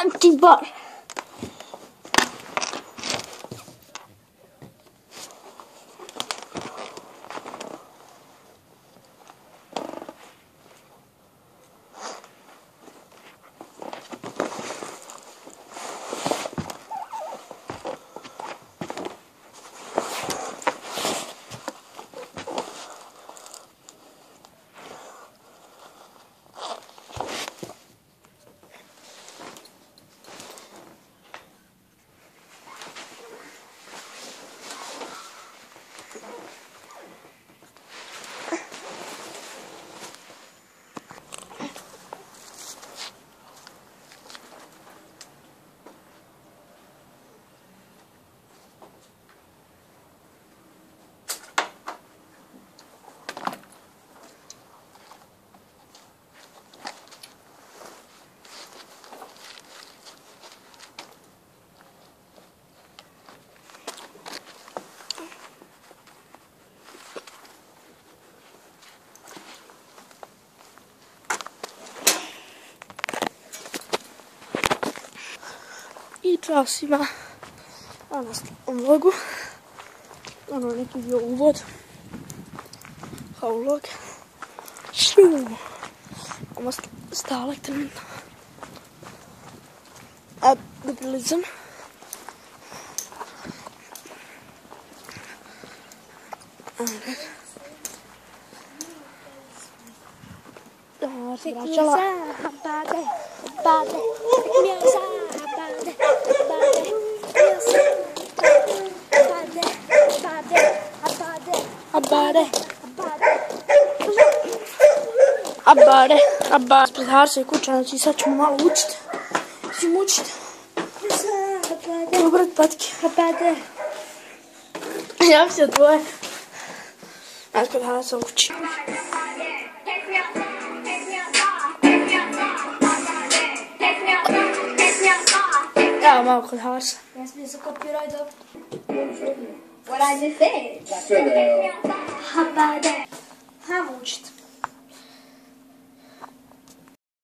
empty box. I prossima a naslednom vlogu. Ono neki bio uvod. Kao vlog. Šiu. Ovo stalek trenutno. A da prilizam. Vraćala. Abare. Abare. Abare. Ispred Harsa i kuća, znači sad ćemo malo učiti. Ćemo učiti. Abade, Dobro, patke. abade. Ja se tvoje. Ja kod Harsa uči. Evo malo kod Harsa. A copyright. What I just said. How about that? How much?